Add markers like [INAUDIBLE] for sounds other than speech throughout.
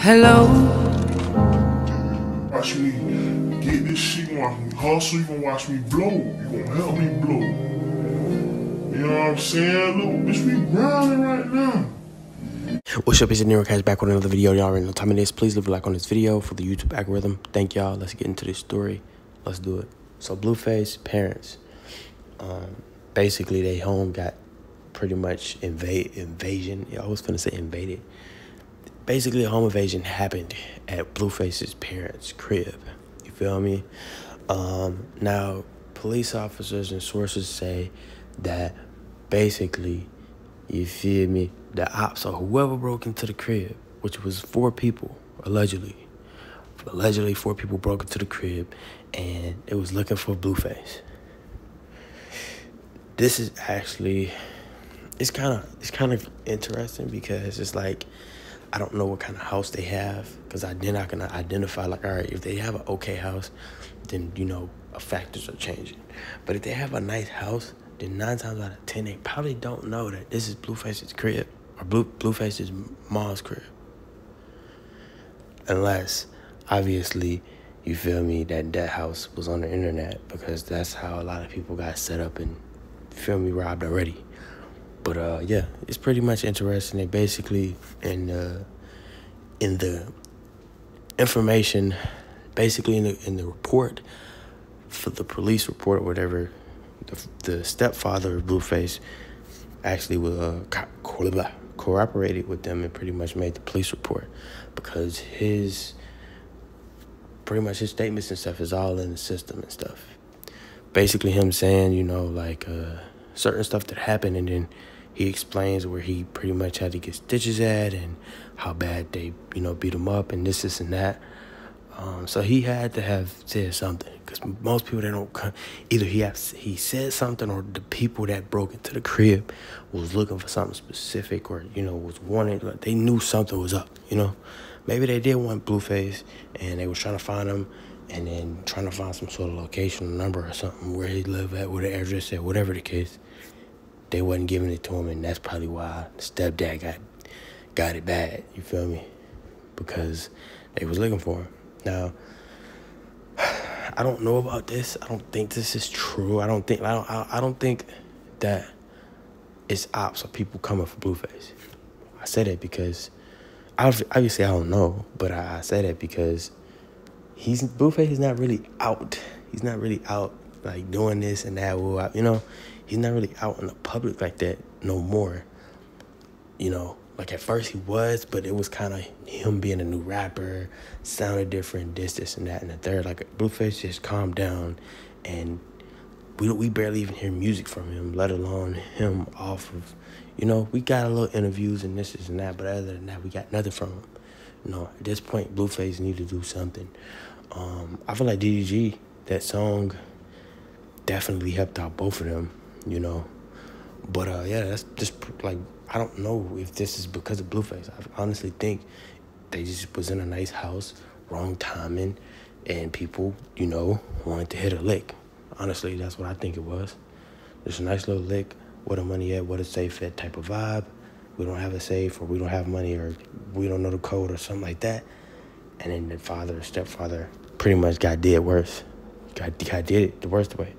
Hello. Watch me get this shit, you watch me hustle, you gonna watch me blow, you gonna help me blow. You know what I'm saying? Look, bitch, we grinding right now. What's up, it's Deniro Kash back with another video. Y'all already know time it is. Please leave a like on this video for the YouTube algorithm. Thank y'all. Let's get into this story. Let's do it. So Blueface parents, um, basically they home got pretty much invade invasion. Yeah, I was gonna say invaded. Basically, a home invasion happened at Blueface's parents' crib. You feel me? Um, now, police officers and sources say that basically, you feel me, the ops or whoever broke into the crib, which was four people, allegedly. Allegedly, four people broke into the crib and it was looking for Blueface. This is actually it's kind of it's kind of interesting because it's like I don't know what kind of house they have because I then I can identify like all right if they have an okay house, then you know factors are changing. But if they have a nice house, then nine times out of ten they probably don't know that this is Blueface's crib or Blue Blueface's mom's crib, unless obviously you feel me that that house was on the internet because that's how a lot of people got set up and feel me robbed already. But uh, yeah, it's pretty much interesting. They basically in the in the information, basically in the in the report for the police report or whatever, the, the stepfather of Blueface actually was uh, co- cooperated with them and pretty much made the police report because his pretty much his statements and stuff is all in the system and stuff. Basically, him saying, you know, like uh, certain stuff that happened, and then he explains where he pretty much had to get stitches at and how bad they, you know, beat him up and this, this, and that. Um, so he had to have said something because most people they don't either he has he said something or the people that broke into the crib was looking for something specific or you know was wanting like they knew something was up. You know, maybe they did want Blueface and they was trying to find him and then trying to find some sort of location number or something where he lived at, where the address at, whatever the case they wasn't giving it to him, and that's probably why stepdad got got it bad. You feel me? Because they was looking for him. Now, [SIGHS] I don't know about this. I don't think this is true. I don't think I don't I, don't think that it's ops or people coming for Blueface. I said it because I obviously I don't know, but I, I said it because he's Blueface is not really out. He's not really out like doing this and that. You know, he's not really out in the public like that no more. You know, like at first he was, but it was kind of him being a new rapper, sounded different, this, this, and that, and the third. Like Blueface just calmed down, and we we barely even hear music from him, let alone him off of. You know, we got a little interviews and this, this, and that, but other than that, we got nothing from him. You know, at this point, Blueface need to do something. Um, I feel like DDG, that song, definitely helped out both of them you know. But uh, yeah, that's just like I don't know if this is because of Blueface. I honestly think they just was in a nice house, wrong timing, and people, you know, wanted to hit a lick. Honestly, that's what I think it was. Just a nice little lick. Where the money at? What a safe at? Type of vibe. We don't have a safe, or we don't have money, or we don't know the code, or something like that. And then the father, stepfather, pretty much got did worse. Got, got did it the worst way,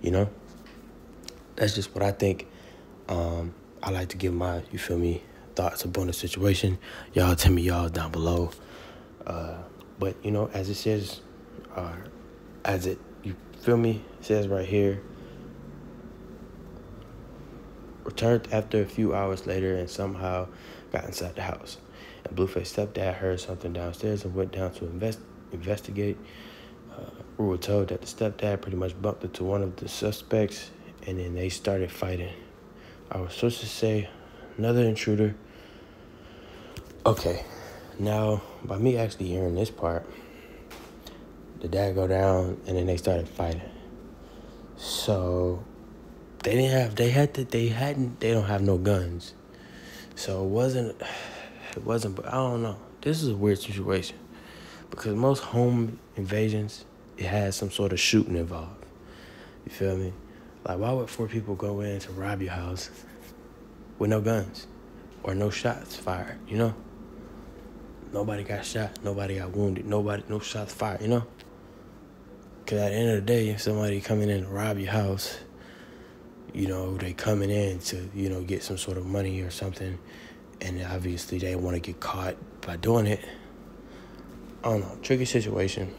you know that's just what I think. Um, I like to give my, you feel me, thoughts upon the situation. Y'all tell me y'all down below. Uh, but, you know, as it says, uh, as it, you feel me, says right here, returned after a few hours later and somehow got inside the house. And Blueface stepdad heard something downstairs and went down to invest investigate. Uh, we were told that the stepdad pretty much bumped into one of the suspects and then they started fighting. I was supposed to say another intruder. Okay, now by me actually hearing this part, the dad go down and then they started fighting. So they didn't have they had to they hadn't they don't have no guns. So it wasn't it wasn't but I don't know. This is a weird situation. Because most home invasions it has some sort of shooting involved. You feel me? Like, why would four people go in to rob your house with no guns or no shots fired? You know, nobody got shot, nobody got wounded, nobody, no shots fired, you know? Because at the end of the day, if somebody coming in to rob your house, you know, they coming in to, you know, get some sort of money or something, and obviously they want to get caught by doing it. I don't know, tricky situation,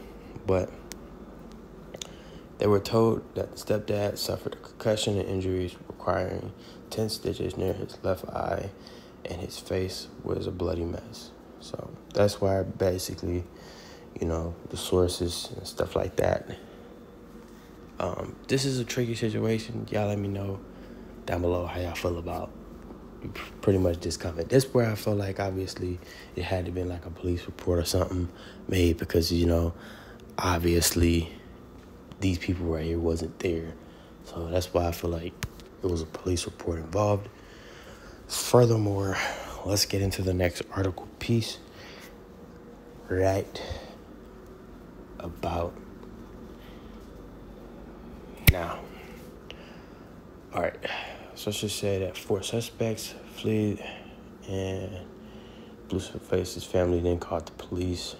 but they were told that the stepdad suffered a concussion and injuries requiring 10 stitches near his left eye, and his face was a bloody mess. So that's why basically, you know, the sources and stuff like that. Um, this is a tricky situation. Y'all let me know down below how y'all feel about pretty much this comment. This where I feel like obviously it had to be like a police report or something made because you know, obviously these people right here wasn't there. So that's why I feel like it was a police report involved. Furthermore, let's get into the next article piece. Right about now. All right. So let's just say that four suspects fled and Blueface's family then called the police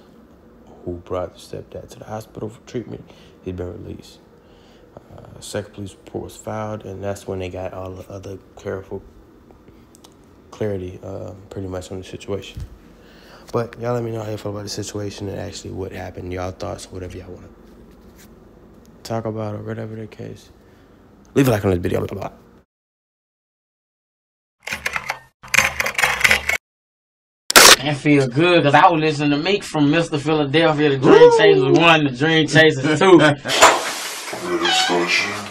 who brought the stepdad to the hospital for treatment. He'd been released. Uh, second police report was filed, and that's when they got all the other careful clarity, uh, pretty much on the situation. But y'all let me know how you feel about the situation and actually what happened, y'all thoughts, whatever y'all want to talk about or whatever the case. Leave a like on this video. Blah, blah, blah. And feel good because I was listening to Meek from Mr. Philadelphia, the Dream Chasers 1, the Dream Chasers 2. [LAUGHS] Good discussion.